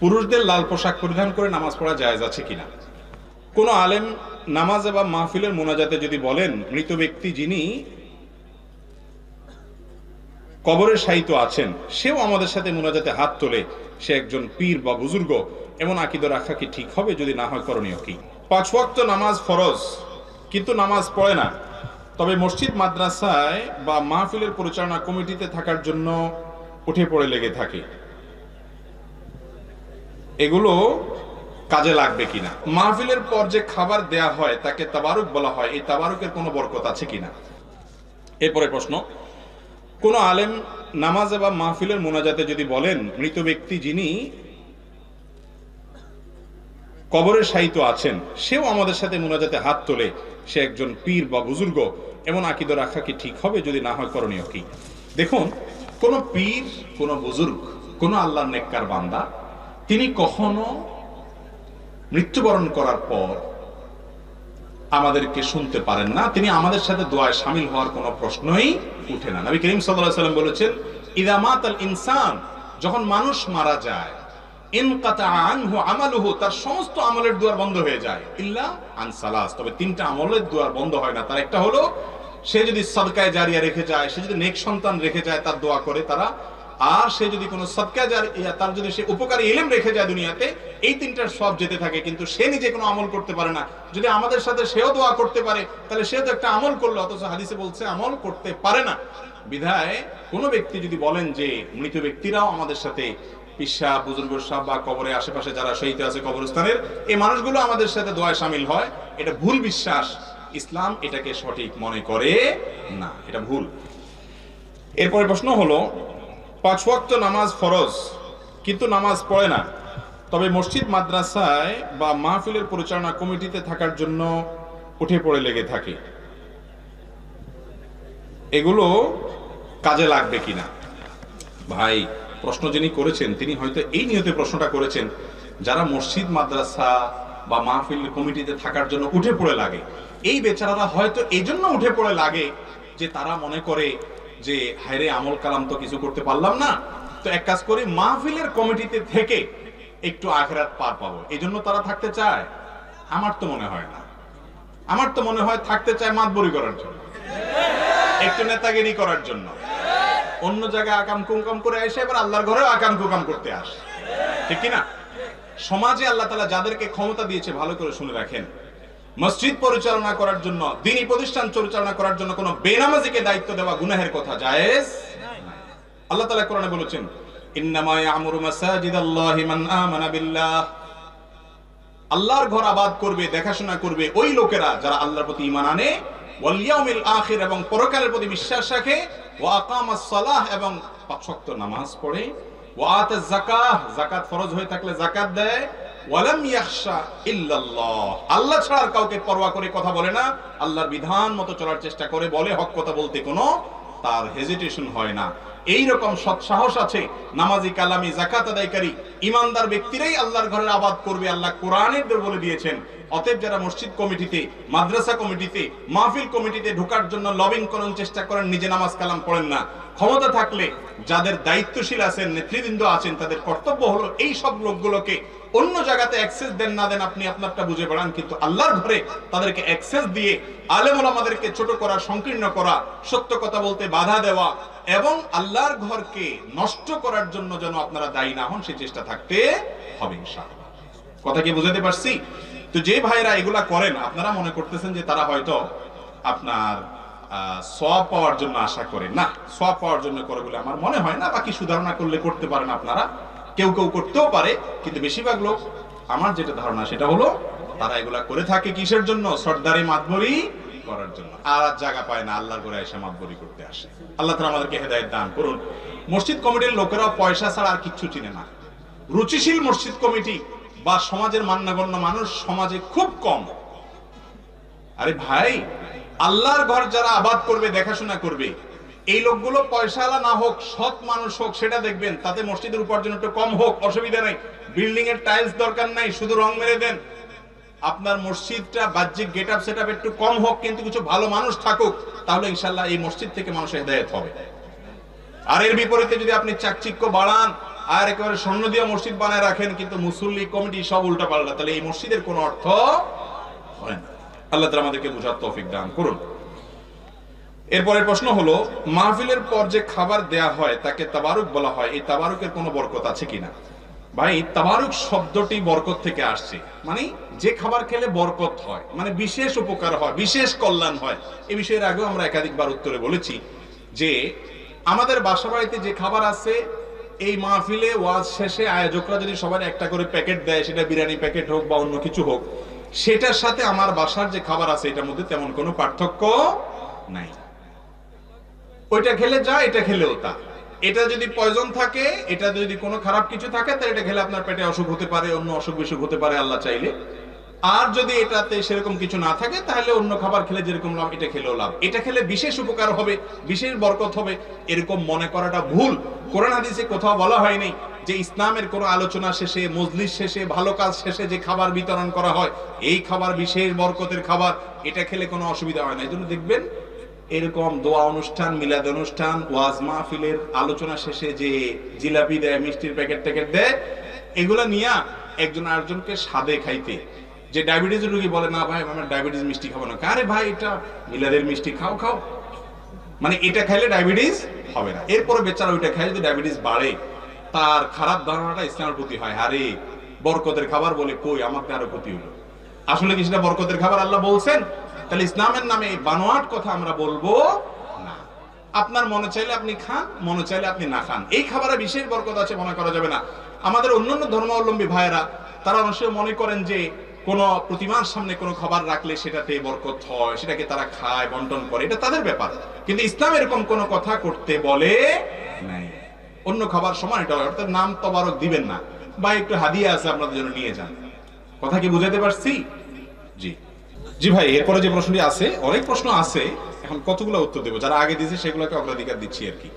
পুরুষদের লাল পোশাক পরিধান করে নামাজ পড়া জায়েজ আছে কিনা? কোনো আলেম নামাজ বা মাহফিলের মোনাজাতে যদি বলেন, মৃত ব্যক্তি যিনি কবরের শায়িত আছেন, সেও আমাদের সাথে মোনাজাতে হাত তোলে, সে একজন পীর বা বুজুর্গ, এমন আকিদ রাখা কি ঠিক হবে যদি না হয় করণীয় কি? পাঁচ ওয়াক্ত নামাজ ফরজ, কিন্তু নামাজ পড়ে না। তবে মসজিদ, মাদ্রাসায় বা মাহফিলের পরিচালনা কমিটিতে থাকার জন্য উঠে পড়ে লেগে থাকে। এগুলো কাজে লাগবে কিনা? মাহফিলের পর যে খাবার দেয়া হয় তাকে তাবারুক বলা হয় এই তাবারুকের কোনো বরকত আছে কিনা? এরপরে প্রশ্ন কোন আলেম নামাজ বা মাহফিলের মোনাজাতে যদি বলেন মৃত ব্যক্তি যিনি কবরে শায়িত আছেন সেও আমাদের সাথে মোনাজাতে হাত তোলে সে একজন পীর বা বুজুর্গ এমন আকিদ রাখা কি ঠিক হবে? যদি না হয় করণীয় কি? দেখুন কোন পীর কোন বুজুর্গ কোন আল্লাহর নেককার বান্দা তিনি কখনো মৃত্যুবরণ করার পর আমাদেরকে শুনতে পারেন না। তিনি আমাদের সাথে দোয়ায় সামিল হওয়ার কোনো প্রশ্নই উঠে না। নবী করিম আলাইহি সাল্লাম বলেছেন ইদামাত আল ইনসান, যখন মানুষ মারা যায় তার সমস্ত আমলের দুয়ার বন্ধ হয়ে যায়। তবে তিনটা আমলের দুয়ার বন্ধ হয় না। তার একটা হলো, সে যদি সদকায় জারিয়া রেখে যায়, সে যদি নেক সন্তান রেখে যায়, তার দোয়া করে, তারা আর সে যদি কোনো সদকা জারিয়া তার যদি সে উপকারী ইলম রেখে যায় দুনিয়াতে, এই তিনটার সব যেতে থাকে। কিন্তু সে নিজে কোনো আমল করতে পারে না। যদি আমাদের সাথে সেও দোয়া করতে পারে, তাহলে সে তো একটা আমল করল, অথচ হাদিসে বলছে আমল করতে পারে না। বিধায় কোনো ব্যক্তি যদি বলেন যে, মৃত ব্যক্তিরাও আমাদের সাথে পিসা বুজুর্গ সাহ বা কবরের আশেপাশে যারা শহীদ আছে কবরস্থানের, এই মানুষগুলো আমাদের সাথে দোয়ায় সামিল হয়। এটা ভুল বিশ্বাস। ইসলাম এটাকে সঠিক মনে করে না। এটা ভুল। এরপরে প্রশ্ন হলো পাঁচ ওয়াক্ত নামাজ ফরজ, কিন্তু নামাজ পড়ে না। তবে মসজিদ, মাদ্রাসায় বা মাহফিলের পরিচালনা কমিটিতে থাকার জন্য উঠে পড়ে লেগে থাকে। এগুলো কাজে লাগবে কিনা? ভাই, প্রশ্ন যিনি করেছেন, তিনি হয়তো এই নিয়তে প্রশ্নটা করেছেন, যারা মসজিদ, মাদ্রাসা বা মাহফিল কমিটিতে থাকার জন্য উঠে পড়ে লাগে। এই বেচারারা হয়তো এই জন্য উঠে পড়ে লাগে যে তারা মনে করে যে, হায়রে, আমল কালাম তো কিছু করতে পারলাম না। তো এক কাজ করি, মাহফিলের কমিটিতে থেকে একটু আখেরাত পার পাবো। এই জন্য তারা থাকতে চায়। আমার তো মনে হয় না। আমার তো মনে হয় থাকতে চায় মাতবরি করার জন্য। একটু নেতাগিরি করার জন্য। অন্য জায়গায় আকাম কুমকাম করে এসে এবার আল্লাহর ঘরেও আকাম কুকাম করতে আসে। ঠিক কি না সমাজে আল্লাহ তালা যাদেরকে ক্ষমতা দিয়েছে, ভালো করে শুনে রাখেন। মসজিদ পরিচালনা করার জন্য, দিনী প্রতিষ্ঠান পরিচালনা করার জন্য কোনো বেনামাজিকে দায়িত্ব দেওয়া গুনাহের কথা জায়েজ? আল্লাহ তালা কোরআনে বলেছেন, ইন্নামা ইয়ামুরু মাসাজিদাল্লাহি মান আমানা বিল্লাহ। আল্লাহর ঘর আবাদ করবে, দেখাশোনা করবে ওই লোকেরা যারা আল্লাহর প্রতি ঈমান আনে। আখির, এবং পরকালের প্রতি বিশ্বাস রাখে। ওয়া আকামাস সালাহ, এবং পাঁচ ওয়াক্ত নামাজ পড়ে। ওয়া আতাজ ফরজ হয়ে থাকলে দেয়। আল্লাহ ছাড়া কাউকে পরোয়া করে কথা বলে না। আল্লাহর বিধান মতো চলার চেষ্টা করে বলে, হক কথা বলতে কোনো তার হেজিটেশন হয় না। এই রকম সৎ সাহস আছে, নামাজি কালামি জাকাত আদায়কারী, ইমানদার ব্যক্তিরাই আল্লাহর আবাদ করবে, আল্লাহ কোরআনের বলে দিয়েছেন। অতএব যারা মসজিদ কমিটিতে, মাদ্রাসা কমিটিতে, মাহফিল কমিটিতে ঢোকার জন্য লবিং করার চেষ্টা করেন, নিজে নামাজ কালাম পড়েন না। ক্ষমতা থাকলে যাদের দায়িত্বশীল আছেন, নেতৃবৃন্দ আছেন, তাদের কর্তব্য হলো এই সব লোকগুলোকে অন্য জায়গাতে অ্যাক্সেস দেন না দেন আপনি আপনারটা বুঝে বেড়ান, কিন্তু আল্লাহর ঘরে তাদেরকে অ্যাক্সেস দিয়ে আলেমুল আমাদেরকে ছোট করা, সংকীর্ণ করা, সত্য কথা বলতে বাধা দেওয়া এবং আল্লাহর ঘরকে নষ্ট করার জন্য যেন আপনারা দায়ী না হন সেই চেষ্টা থাকতে হবে কথা কি বুঝাতে পারছি? তো যে ভাইরা এগুলা করেন, আপনারা মনে করতেছেন যে তারা হয়তো আপনার সব পাওয়ার জন্য আশা করে। না সব পাওয়ার জন্য করে বলে আমার মনে হয় না, বাকি সুধারণা করলে করতে পারেন আপনারা। কেউ কেউ করতেও পারে, কিন্তু বেশিরভাগ লোক, আমার যেটা ধারণা সেটা হলো, তারা এগুলা করে থাকে কিসের জন্য? সর্দারি মাতবরি করার জন্য। আর জায়গা পায় না, আল্লাহর করে এসে মাতবরি করতে আসে। আল্লাহ তালা আমাদেরকে হেদায়ত দান করুন। মসজিদ কমিটির লোকেরা পয়সা ছাড়া আর কিচ্ছু চিনে না। রুচিশীল মসজিদ কমিটি বা সমাজের মান্যগণ্য মানুষ সমাজে খুব কম। আরে ভাই, আল্লাহর ঘর যারা আবাদ করবে, দেখাশোনা করবে এই লোকগুলো পয়সাওয়ালা না হোক, সৎ মানুষ হোক, সেটা দেখবেন, তাতে মসজিদের উপার্জন একটু কম হোক, অসুবিধা নাই। বিল্ডিং এর টাইলস দরকার নাই, শুধু রং মেরে দেন। আপনার মসজিদটা, বাহ্যিক গেট আপ সেট একটু কম হোক, কিন্তু কিছু ভালো মানুষ থাকুক, তাহলে ইনশাল্লাহ এই মসজিদ থেকে মানুষের হেদায়ত হবে। আর এর বিপরীতে যদি আপনি চাকচিক্য বাড়ান, আর একেবারে স্বর্ণ দিয়ে মসজিদ বানায় রাখেন, কিন্তু মুসল্লি কমিটি সব উল্টা পাল্টা তাহলে এই মসজিদের কোনো অর্থ হয় না। আল্লাহ আমাদেরকে বুঝার তৌফিক দান করুন। এরপরের প্রশ্ন হলো, মাহফিলের পর যে খাবার দেয়া হয়, তাকে তাবারুক বলা হয়, এই তাবারুকের কোনো বরকত আছে কিনা? ভাই, তাবারুক শব্দটি বরকত থেকে আসছে। মানে যে খাবার খেলে বরকত হয় মানে বিশেষ উপকার হয়, বিশেষ কল্যাণ হয় এই বিষয়ের আগেও আমরা একাধিকবার উত্তরে বলেছি যে, আমাদের বাসা বাড়িতে যে খাবার আছে, এই মাহফিলে ওয়াজ শেষে আয়োজকরা যদি সবার একটা করে প্যাকেট দেয়, সেটা বিরিয়ানি প্যাকেট হোক বা অন্য কিছু হোক, সেটার সাথে আমার বাসার যে খাবার আছে, এটার মধ্যে তেমন কোনো পার্থক্য নাই। ওইটা খেলে যা, এটা খেলেও তা। এটা যদি পয়জন থাকে, এটা যদি কোনো খারাপ কিছু থাকে, তাহলে এটা খেলে আপনার পেটে অসুখ হতে পারে, অন্য অসুখ বিসুখ হতে পারে, আল্লাহ চাইলে। আর যদি এটাতে সেরকম কিছু না থাকে, তাহলে অন্য খাবার খেলে যেরকম লাভ, এটা খেলেও লাভ। এটা খেলে বিশেষ উপকার হবে, বিশেষ বরকত হবে, এরকম মনে করাটা ভুল। কোরআন হাদিসে কোথাও বলা হয়নি যে ইসলামের কোনো আলোচনা শেষে, মজলিস শেষে, ভালো কাজ শেষে যে খাবার বিতরণ করা হয়, এই খাবার বিশেষ বরকতের খাবার, এটা খেলে কোনো অসুবিধা হয় না। এই জন্য দেখবেন এরকম দোয়া অনুষ্ঠান, মিলাদ অনুষ্ঠান, ওয়াজ মাহফিলের আলোচনা শেষে যে জিলাপি দেয়, মিষ্টির প্যাকেট ট্যাকেট দেয়, এগুলা নিয়ে একজন আরেকজনকে স্বাদে খাইতে। যে ডায়াবেটিস রোগী বলে, না ভাই, আমার ডায়াবেটিস মিষ্টি খাব না। আরে ভাই, এটা মিলাদের মিষ্টি, খাও খাও। মানে এটা খাইলে ডায়াবেটিস হবে না। এরপরে বেচারা ওইটা খাই যদি ডায়াবেটিস বাড়ে। তার খারাপ ধারণাটা ইসলামের প্রতি হয়। আরে, বরকতের খাবার বলে কই? আমার আরও ক্ষতি হলো। আসলে কি সেটা বরকতের খাবার আল্লাহ বলছেন? তাহলে ইসলামের নামে এই বানোয়াট কথা আমরা বলব না। আপনার মনে চাইলে আপনি খান, মনে চাইলে আপনি না খান। এই খাবারে বিশেষ বরকত আছে মনে করা যাবে না। আমাদের অন্যান্য ধর্মাবলম্বী ভাইয়েরা, তারা সময় মনে করেন যে কোন প্রতিমার সামনে কোনো খাবার রাখলে সেটাতে বরকত হয়, সেটাকে তারা খায়, বন্টন করে, এটা তাদের ব্যাপার। কিন্তু ইসলাম এরকম কোনো কথা করতে বলে নাই। অন্য খাবার সমান এটা অর্থাৎ নাম তবারক দিবেন না। বা একটু হাদিয়া আছে, আপনাদের জন্য নিয়ে যান। কথা কি বুঝাতে পারছি? জি। জি ভাই, এরপরে যে প্রশ্নটি আছে, অনেক প্রশ্ন আছে, এখন কতগুলো উত্তর দেবো? যারা আগে দিয়েছে, সেগুলোকে অগ্রাধিকার দিচ্ছি আর কি।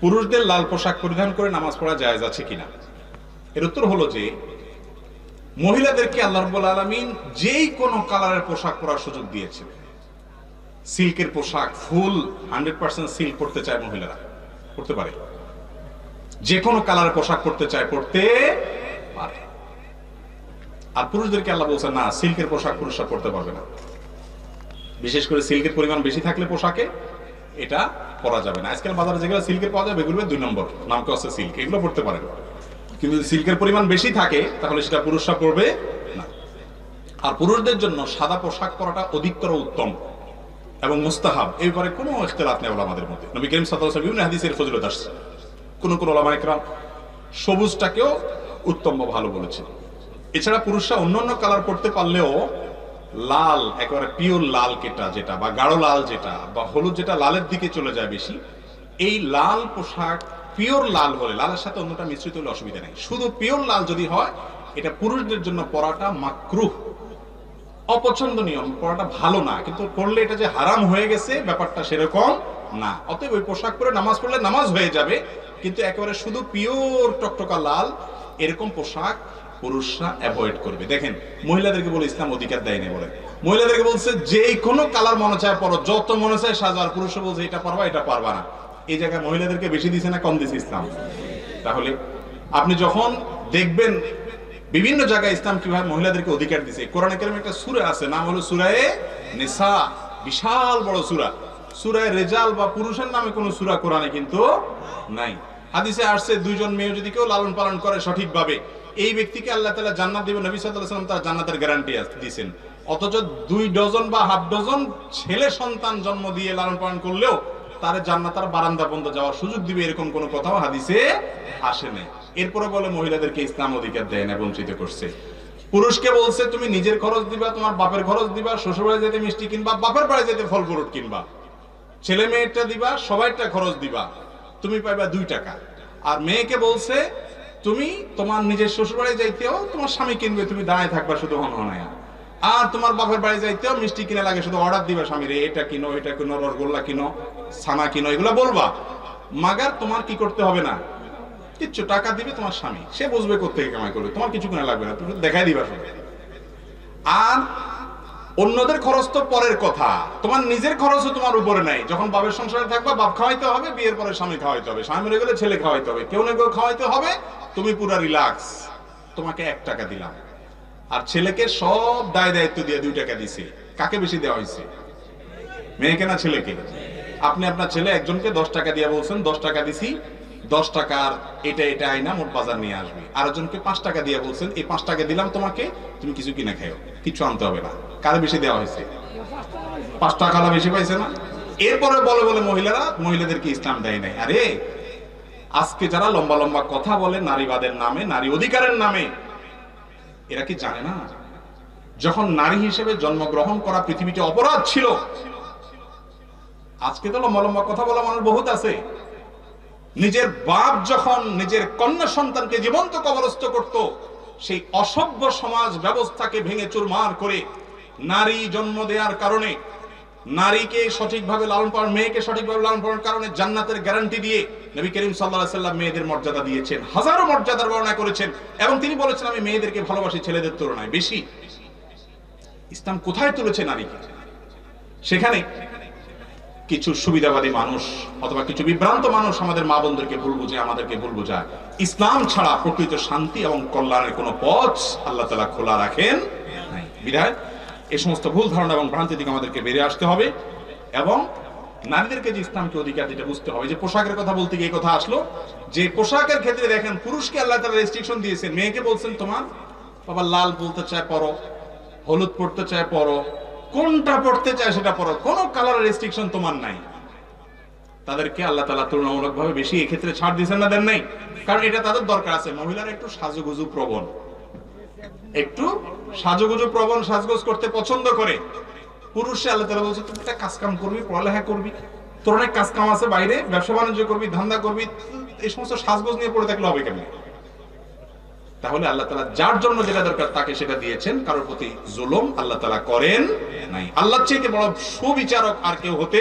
পুরুষদের লাল পোশাক পরিধান করে নামাজ পড়া জায়েজ আছে কিনা? এর উত্তর হলো যে, মহিলাদেরকে আল্লাহ রাব্বুল আলামিন যেই কোনো কালারের পোশাক পরার সুযোগ দিয়েছে সিল্কের পোশাক, ফুল, হান্ড্রেড পার্সেন্ট সিল্ক পড়তে চায় মহিলারা। পড়তে পারে। যে কোনো কালারের পোশাক পড়তে চায়, পড়তে আর পুরুষদেরকে আল্লাহ বলছেন, না, সিল্কের পোশাক পুরুষরা পড়তে পারবে না। বিশেষ করে সিল্কের পরিমাণ বেশি থাকলে পোশাকে এটা পরা যাবে না। আজকাল বাজারে যেগুলো সিল্কের পাওয়া যাবে এগুলো দুই নম্বর, নাম কি আছে সিল্ক, এগুলো পড়তে পারে কিন্তু সিল্কের পরিমাণ বেশি থাকে, তাহলে সেটা পুরুষরা পরবে না। আর পুরুষদের জন্য সাদা পোশাক পরাটা অধিকতর উত্তম এবং মুস্তাহাব। এই ব্যাপারে কোনো ইখতিলাফ নেই আমাদের মধ্যে। নবী করিম সাল্লাল্লাহু আলাইহি হাদিসের ফজিলত আসছে। কোন কোন ওলামা একরাম সবুজটাকেও উত্তম ভালো বলেছেন এছাড়া পুরুষরা অন্য অন্য কালার পড়তে পারলেও লাল, একেবারে পিওর লাল কেটা যেটা, বা গাঢ় লাল যেটা, বা হলুদ যেটা লালের দিকে চলে যায় বেশি, এই লাল পোশাক পিওর লাল হলে, লালের সাথে অন্যটা মিশ্রিত হলে অসুবিধা নেই। শুধু পিওর লাল যদি হয়, এটা পুরুষদের জন্য পরাটা মাকরুহ, অপছন্দনীয় পড়াটা ভালো না, কিন্তু পড়লে এটা যে হারাম হয়ে গেছে, ব্যাপারটা সেরকম না। অতএব ওই পোশাক পরে নামাজ পড়লে নামাজ হয়ে যাবে, কিন্তু একেবারে শুধু পিওর টকটকা লাল, এরকম পোশাক পুরুষরা অ্যাভয়েড করবে। দেখেন, মহিলাদেরকে বলে ইসলাম অধিকার দেয় দেয়নি বলে। মহিলাদেরকে বলছে যে কোনো কালার মনে চায় পরো, যত মনে চায় সাজার পুরুষরা বলছে, এটা পারবা এটা পারবা না। এই জায়গায় মহিলাদেরকে বেশি দিছে না, কম দিছে ইসলাম। তাহলে আপনি যখন দেখবেন বিভিন্ন জায়গায় ইসলাম কীভাবে মহিলাদেরকে অধিকার দিছে কোরআনে কারিমে একটা সূরা আছে, নাম হলো সূরায়ে নিসা। বিশাল বড় সূরা। সুরায় রেজাল বা পুরুষের নামে কোনো সুরা কোরআনে কিন্তু নাই। হাদিসে আসছে, দুইজন মেয়ে যদি কেউ লালন পালন করে সঠিকভাবে এই ব্যক্তিকে আল্লাহ তালা জান্নাত দিবেন। নবী আলাইহি তার জান্নাতের গ্যারান্টি দিয়েছেন অথচ দুই ডজন বা হাফ ডজন ছেলে সন্তান জন্ম দিয়ে লালন পালন করলেও তার জান্নাতার বারান্দা বন্ধ যাওয়ার সুযোগ দিবে এরকম কোনো কথাও হাদিসে আসে নাই। এরপরে বলে মহিলাদেরকে ইসলাম অধিকার দেয় না, বঞ্চিত করছে। পুরুষকে বলছে, তুমি নিজের খরচ দিবা, তোমার বাপের খরচ দিবা শ্বশুর বাড়ি যেতে মিষ্টি কিনবা, বাপের বাড়ি যেতে ফল ফ্রুট কিনবা। ছেলে মেয়েরটা দিবা সবাইটা খরচ দিবা। তুমি পাইবা দুই টাকা। আর মেয়েকে বলছে তুমি তোমার নিজের শ্বশুর বাড়ি যাইতেও তোমার স্বামী কিনবে, তুমি দাঁড়ায় থাকবা শুধু হনহনায়া। আর তোমার বাপের বাড়ি যাইতেও মিষ্টি কিনে লাগে, শুধু অর্ডার দিবা স্বামীর এটা কিনো এটা কিনো, রসগোল্লা কিনো, ছানা কিনো, এগুলো বলবা। মাগার তোমার কি করতে হবে না? কিচ্ছু টাকা দিবে তোমার স্বামী। সে বুঝবে কোথেকে কামাই করবে। তোমার কিছু কিনা লাগবে না, তুমি দেখাই দিবা শুধু আর অন্যদের খরচ তো পরের কথা। তোমার নিজের খরচও তোমার উপরে নাই। যখন বাবের সংসারে থাকবা, বাপ খাওয়াইতে হবে, বিয়ের পরে স্বামী খাওয়াইতে হবে। স্বামী মরে গেলে ছেলে খাওয়াইতে হবে। কেউ না কেউ খাওয়াইতে হবে। তুমি পুরা রিল্যাক্স। তোমাকে এক টাকা দিলাম। আর ছেলেকে সব দায় দায়িত্ব দিয়ে দুই টাকা দিছে। কাকে বেশি দেওয়া হয়েছে? মেয়েকে না ছেলেকে? আপনি আপনার ছেলে একজনকে দশ টাকা দিয়ে বলছেন, দশ টাকা দিছি। দশ টাকার এটা এটা আইনা মোট বাজার নিয়ে আসবে। আর একজনকে পাঁচ টাকা দিয়ে বলছেন, এই পাঁচ টাকা দিলাম তোমাকে, তুমি কিছু কিনে খাও কিছু আনতে হবে না। কারে বেশি দেওয়া হয়েছে? পাঁচ টাকা বেশি পাইছে না? এরপরে বলে বলে মহিলারা, মহিলাদেরকে ইসলাম দেয় নাই। আরে, আজকে যারা লম্বা লম্বা কথা বলে, নারীবাদের নামে, নারী অধিকারের নামে, এরা কি জানে না? যখন নারী হিসেবে জন্মগ্রহণ করা পৃথিবীতে অপরাধ ছিল, আজকে তো লম্বা লম্বা কথা বলা মানুষ বহুত আছে। নিজের বাপ যখন নিজের কন্যা সন্তানকে জীবন্ত কবরস্থ করত, সেই অসভ্য সমাজ ব্যবস্থাকে ভেঙে চুরমার করে নারী জন্ম দেওয়ার কারণে, নারীকে সঠিকভাবে লালন পালন, মেয়েকে সঠিকভাবে লালন পালনের কারণে জান্নাতের গ্যারান্টি দিয়ে নবী করিম সাল্লাহ সাল্লাম মেয়েদের মর্যাদা দিয়েছেন, হাজারো মর্যাদার বর্ণনা করেছেন। এবং তিনি বলেছেন, আমি মেয়েদেরকে ভালোবাসি, ছেলেদের তুলনায় বেশি। ইসলাম কোথায় তুলেছে নারীকে? সেখানে কিছু সুবিধাবাদী মানুষ অথবা কিছু বিভ্রান্ত মানুষ আমাদের মা বোনদেরকে ভুল বুঝে, আমাদেরকে ভুল বোঝায়। ইসলাম ছাড়া প্রকৃত শান্তি এবং কল্যাণের কোনো পথ আল্লাহ তালা খোলা রাখেন বিধায় এই সমস্ত ভুল ধারণা এবং ভ্রান্তি থেকে আমাদেরকে বেরিয়ে আসতে হবে এবং নারীদেরকে যে ইসলামকে অধিকার দিতে বুঝতে হবে, যে পোশাকের কথা বলতে গিয়ে কথা আসলো, যে পোশাকের ক্ষেত্রে দেখেন পুরুষকে আল্লাহ তালা রেস্ট্রিকশন দিয়েছেন, মেয়েকে বলছেন তোমার বাবা লাল বলতে চায় পরো, হলুদ পড়তে চায় পরো কোনটা পড়তে চায় সেটা পড়ো। কোনো কালার রেস্ট্রিকশন তোমার নাই। তাদেরকে আল্লাহ তালা তুলনামূলক ভাবে বেশি এক্ষেত্রে ছাড় দিয়েছেন না, দেন নাই? কারণ এটা তাদের দরকার আছে। মহিলারা একটু সাজুগুজু প্রবণ। একটু সাজুগুজু প্রবণ, সাজগোজ করতে পছন্দ করে। পুরুষে আল্লাহ তালা বলছে, তুমি একটা কাজ কাম করবি, পড়ালেখা করবি, তোর অনেক কাজ কাম আছে বাইরে, ব্যবসা বাণিজ্য করবি, ধান্দা করবি, এই সমস্ত সাজগোজ নিয়ে পড়ে থাকলে হবে কেমন? তাহলে আল্লাহ তালা যার জন্য যেটা দরকার তাকে সেটা দিয়েছেন, কারোর প্রতি জুলুম আল্লাহ তালা করেন নাই। আল্লাহ চেয়ে বড় সুবিচারক আর কেউ হতে